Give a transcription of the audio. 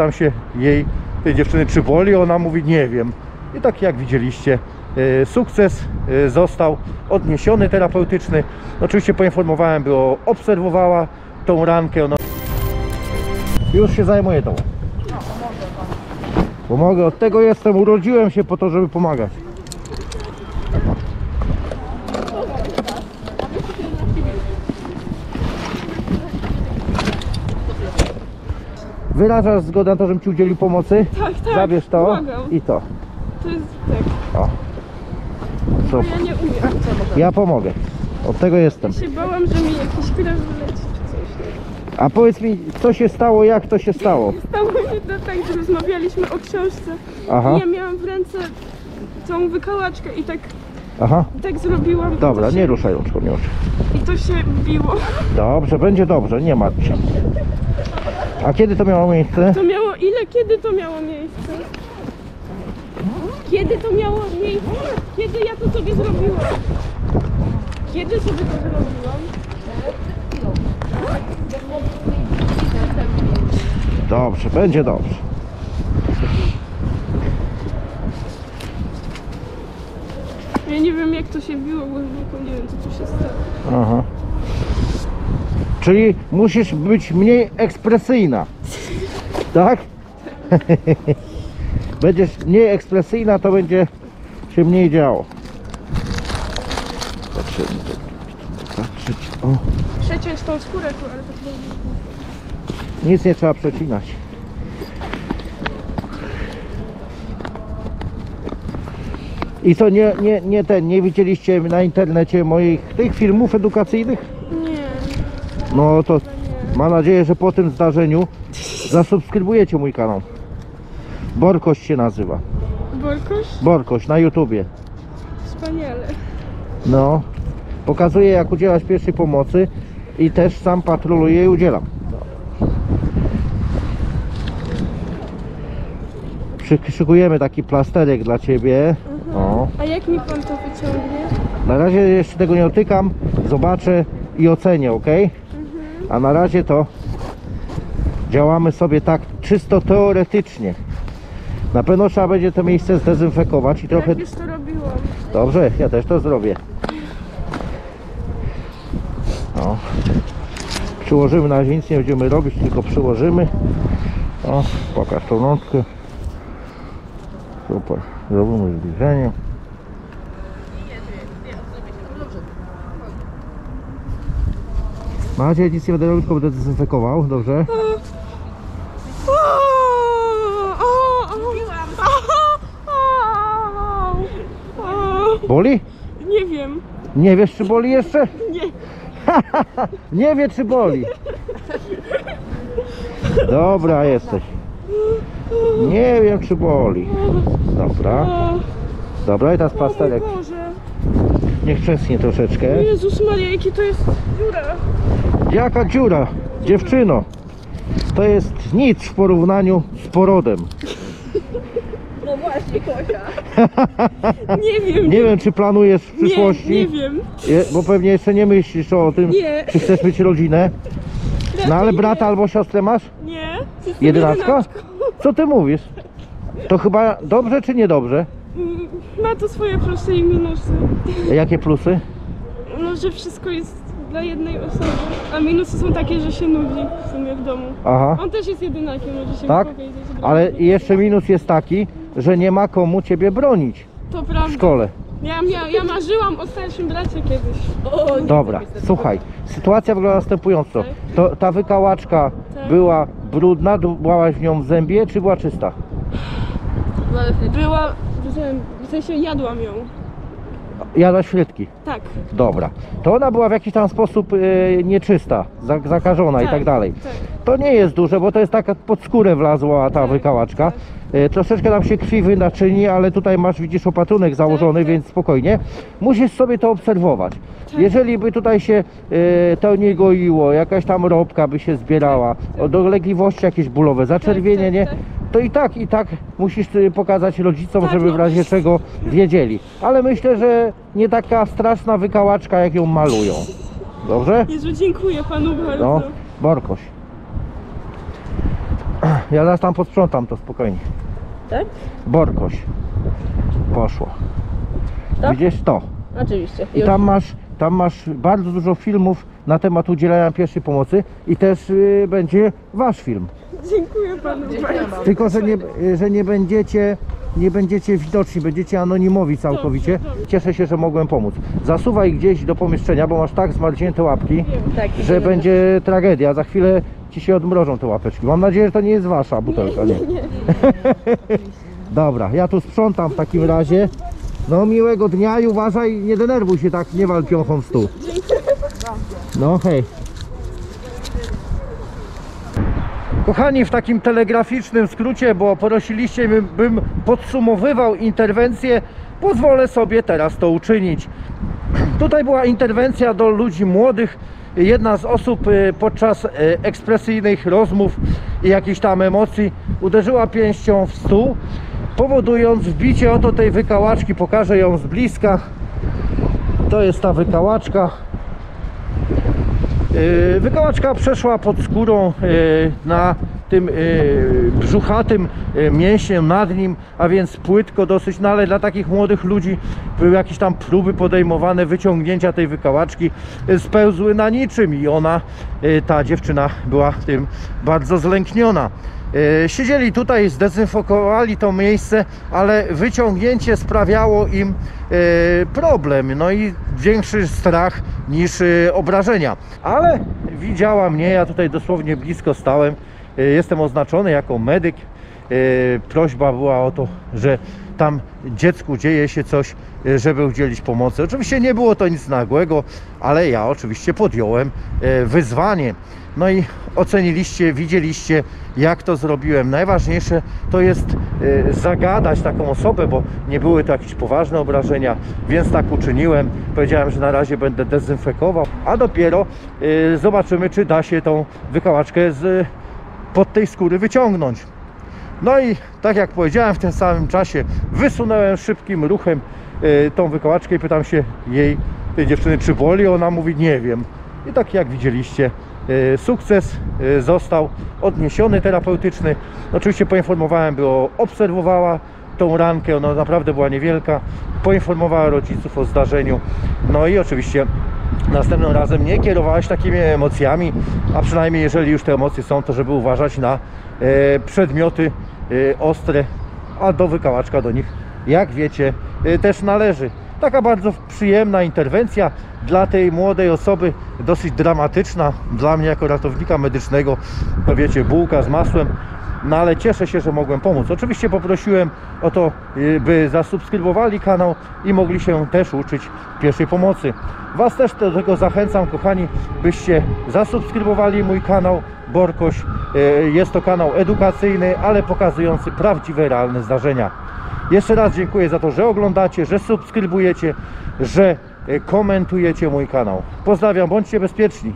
pytam się jej, tej dziewczyny, czy boli, ona mówi, nie wiem. I tak jak widzieliście, e, sukces e, został odniesiony terapeutyczny. Oczywiście poinformowałem, by o- obserwowała tą rankę. Ona... Już się zajmuję tą. Pomogę, od tego jestem, urodziłem się po to, żeby pomagać. Wyrażasz zgodę na to, żebym Ci udzielił pomocy? Tak, tak. Zabierz to Pomagam. i to. To jest tak. O. Super. ja nie umiem. Ja pomogę. Od tego jestem. Ja się bałam, że mi jakiś krew wyleci czy coś. A powiedz mi, co się stało, jak to się stało? Stało się to tak, że rozmawialiśmy o książce. Aha, I ja miałam w ręce tą wykałaczkę i tak, aha. tak zrobiłam. i Dobra, to się, nie ruszaj rączką, nie ruszaj. I to się biło. Dobrze, będzie dobrze, nie martw się. A kiedy to miało miejsce? To miało ile? Kiedy to miało miejsce? Kiedy to miało miejsce? Kiedy ja to sobie zrobiłam? Kiedy sobie to zrobiłam? Dobrze, będzie dobrze. Ja nie wiem jak to się biło głęboko, nie wiem co tu się stało. Aha. Czyli musisz być mniej ekspresyjna. Tak? Będziesz mniej ekspresyjna, to będzie się mniej działo. Patrzymy, patrzeć. O, Przeciąć tą skórę tu, ale to chyba nic nie trzeba przecinać. I co, nie, nie, nie ten, nie widzieliście na internecie moich tych filmów edukacyjnych? nie. No to mam nadzieję, że po tym zdarzeniu zasubskrybujecie mój kanał. Borkoś się nazywa. Borkoś? Borkoś na YouTubie. Wspaniale. No. Pokazuję jak udzielać pierwszej pomocy i też sam patroluję i udzielam. Przy- Szykujemy taki plasterek dla Ciebie. O. A jak mi pan to wyciągnie? Na razie jeszcze tego nie dotykam, zobaczę i ocenię, ok? A na razie to działamy sobie tak czysto teoretycznie. Na pewno trzeba będzie to miejsce zdezynfekować i trochę... Już to robiłam. Dobrze, ja też to zrobię. O. Przyłożymy na razie nic nie będziemy robić, tylko przyłożymy. O, pokaż tą nątkę. Super. Zrobimy zbliżenie. Macie, nic nie będę robić, tylko będę dezynfekował, dobrze? Boli? Nie wiem. Nie wiesz, czy boli jeszcze? Nie. Nie wie, czy boli. Dobra, jesteś. Nie wiem, czy boli. Dobra. Dobra, i teraz. Boże. Niech przesnie troszeczkę. Jezus Maria, jaki to jest dziura. Jaka dziura, dziewczyno. To jest nic w porównaniu z porodem. Nie wiem. Nie wiem, czy planujesz w nie, przyszłości, nie wiem. Je- bo pewnie jeszcze nie myślisz o tym, Nie. czy chcesz mieć rodzinę. No ale brata albo siostrę masz? Nie. Jestem? Co ty mówisz? To chyba dobrze czy niedobrze? Mm, Ma to swoje plusy i minusy. Jakie plusy? No, że wszystko jest dla jednej osoby, a minusy są takie, że się nudzi w sumie w domu. Aha. On też jest jedynakiem, może się Tak? powiedzieć. Ale jeszcze minus jest taki, że nie ma komu ciebie bronić To w prawda. szkole. Ja, ja, ja marzyłam o starszym bracie kiedyś. Dobra, słuchaj, sytuacja wygląda następująco. To, ta wykałaczka Tak. była brudna, dłałaś w nią w zębie, czy była czysta? Była, w sensie jadłam ją. Jadłaś frytki. Tak. Dobra. To ona była w jakiś tam sposób e, nieczysta, za, zakażona i Tak, tak dalej. tak. To nie jest duże, bo to jest taka pod skórę wlazła ta Tak, wykałaczka. E, troszeczkę nam się krwi naczyni, ale tutaj masz, widzisz, opatrunek założony, tak. więc spokojnie. Musisz sobie to obserwować. Tak. Jeżeli by tutaj się e, to nie goiło, jakaś tam robka by się zbierała, dolegliwości jakieś bólowe, zaczerwienienie, tak, tak. to i tak, i tak musisz e, pokazać rodzicom, Tak, żeby w no. razie czego wiedzieli. Ale myślę, że nie taka straszna wykałaczka, jak ją malują. Dobrze? Jezu, dziękuję panu bardzo. No, Borkoś. Ja zaraz tam posprzątam to spokojnie. Tak? Borkoś. Poszło. Tak? Widzisz to? Oczywiście. I tam masz, tam masz bardzo dużo filmów na temat udzielania pierwszej pomocy i też y, będzie wasz film. Dziękuję panu bardzo. Tylko, że nie, że nie będziecie nie będziecie widoczni, będziecie anonimowi całkowicie. Cieszę się, że mogłem pomóc. Zasuwaj gdzieś do pomieszczenia, bo masz tak zmarznięte łapki, Tak, że będzie tragedia. Za chwilę ci się odmrożą te łapeczki. Mam nadzieję, że to nie jest wasza butelka. Nie, Dobra, ja tu sprzątam w takim razie. No miłego dnia i uważaj, nie denerwuj się tak, nie wal piąchą w stół. No hej. Kochani, w takim telegraficznym skrócie, bo prosiliście mnie, bym podsumowywał interwencję, pozwolę sobie teraz to uczynić. Tutaj była interwencja do ludzi młodych. Jedna z osób y, podczas y, ekspresyjnych rozmów i jakichś tam emocji uderzyła pięścią w stół, powodując wbicie oto tej wykałaczki. Pokażę ją z bliska. To jest ta wykałaczka. Yy, Wykałaczka przeszła pod skórą yy, na tym yy, brzuchatym mięsie nad nim, a więc płytko dosyć, no ale dla takich młodych ludzi były jakieś tam próby podejmowane wyciągnięcia tej wykałaczki, spełzły na niczym i ona, ta dziewczyna była tym bardzo zlękniona. Yy, Siedzieli tutaj, zdezynfekowali to miejsce, ale wyciągnięcie sprawiało im yy, problem, no i większy strach niż yy, obrażenia. Ale widziała mnie, ja tutaj dosłownie blisko stałem, jestem oznaczony jako medyk. Prośba była o to, że tam dziecku dzieje się coś, yy, żeby udzielić pomocy. Oczywiście nie było to nic nagłego, ale ja oczywiście podjąłem yy, wyzwanie. No i oceniliście, widzieliście jak to zrobiłem. Najważniejsze to jest y, zagadać taką osobę, bo nie były to jakieś poważne obrażenia, więc tak uczyniłem. Powiedziałem, że na razie będę dezynfekował, a dopiero zobaczymy, czy da się tą wykałaczkę z pod tej skóry wyciągnąć. No i tak jak powiedziałem, w tym samym czasie wysunąłem szybkim ruchem y, tą wykałaczkę i pytam się jej, tej dziewczyny, czy boli. Ona mówi, nie wiem. I tak jak widzieliście, y, sukces y, został odniesiony terapeutyczny. Oczywiście poinformowałem, by o- obserwowała tą rankę, ona naprawdę była niewielka. Poinformowała rodziców o zdarzeniu. No i oczywiście następnym razem nie kierowałaś takimi emocjami, a przynajmniej jeżeli już te emocje są, to żeby uważać na e, przedmioty e, ostre, a do wykałaczka do nich, jak wiecie, e, też należy. Taka bardzo przyjemna interwencja dla tej młodej osoby, dosyć dramatyczna dla mnie jako ratownika medycznego, to wiecie, bułka z masłem, no ale cieszę się, że mogłem pomóc. Oczywiście poprosiłem o to, y, by zasubskrybowali kanał i mogli się też uczyć pierwszej pomocy. Was też do tego zachęcam, kochani, byście zasubskrybowali mój kanał Borkoś. Y, Jest to kanał edukacyjny, ale pokazujący prawdziwe, realne zdarzenia. Jeszcze raz dziękuję za to, że oglądacie, że subskrybujecie, że y, komentujecie mój kanał. Pozdrawiam, bądźcie bezpieczni.